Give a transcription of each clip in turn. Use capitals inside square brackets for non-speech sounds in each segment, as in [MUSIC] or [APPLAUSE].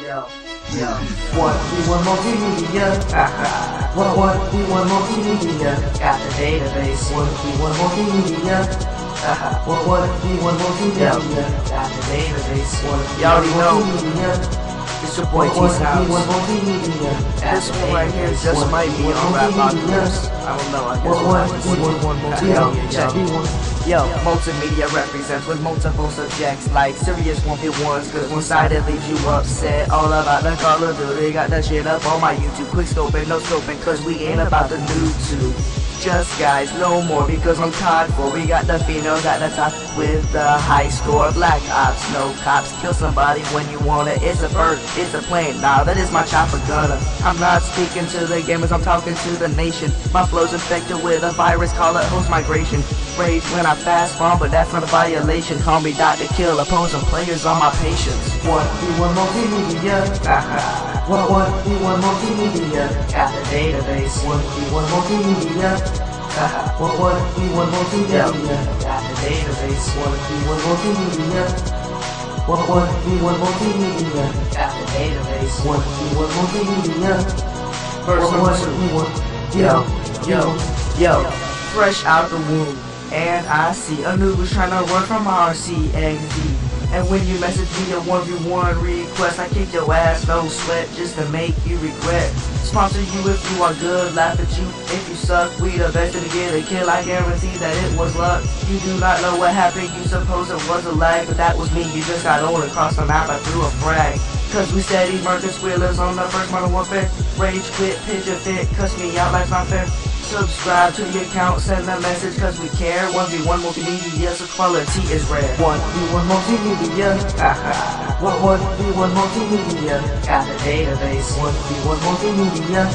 Yo, yo. One, we want multimedia. One, one, we want multimedia. Got the database. One, we want multimedia. One, one, we want multimedia. Got the database. One, You already know. It's your boy T One, we Soundz. want multimedia. This one right here just One, might be on Rapocalypse. I don't know. I guess One, we'll one, have to want multimedia. yeah, Check yo. it one. Yo, multimedia represents with multiple subjects. Like serious 1v1s Cause one side sided leaves you upset. All about the Call of Duty Got that shit up on my YouTube. Quick scoping, no scoping Cause we ain't about the new Just guys, no more because I'm COD 4 We got the females at the top with the high score. Black ops, no cops Kill somebody when you want it. It's a bird, it's a plane Nah, that is my chopper gunner. I'm not speaking to the gamers, I'm talking to the nation. My flow's infected with a virus, call it host migration. Rage when I fast spawn, but that's not a violation. Call me Dr. Kill, opposing players on my patience. One, we want multimedia. [LAUGHS] One, one, we want multimedia. Got the database One, we want multimedia. One, one, we want multimedia. Got the database One, we want multimedia. One, one, we want multimedia. Got the database One, we want multimedia. First One, one, one, two. we want. Yo, yo, yo, fresh out the womb, and I see a noob's trying to run from RCXD. And when you message me a 1v1 request, I kick your ass, no sweat, just to make you regret. Sponsor you if you are good, laugh at you if you suck. We the best to get a kill, I guarantee that it was luck. You do not know what happened, you suppose it was a lag, but that was me. You just got on across the map, I threw a frag. Cause we steady murder squealers on the first Modern Warfare. Rage quit, pigeon fit, cuss me out, life's not fair. Subscribe to the account, send a message cause we care. 1v1 multimedia, so quality is rare. One, we want multimedia. One, one, we want multimedia. Got the database. One, we want multimedia.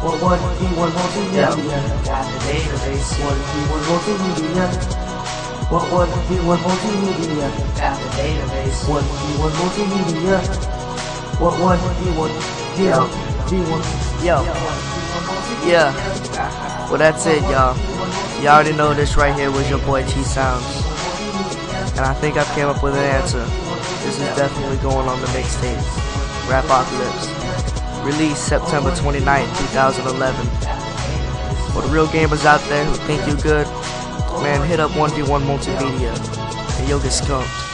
One, one, we want Yo, multimedia. got the database. One, we want multimedia. One, one, we want multimedia. Got the database. One, we want multimedia. One, one, we want. Yo. we want. Yo, yeah. Well, that's it, y'all. Y'all already know this right here was your boy T Soundz. And I think I've came up with an answer. This is definitely going on the mixtape. Rapocalypse. Released September 29th, 2011. For the real gamers out there who think you good, man, hit up 1v1 Multimedia and you'll get skunked.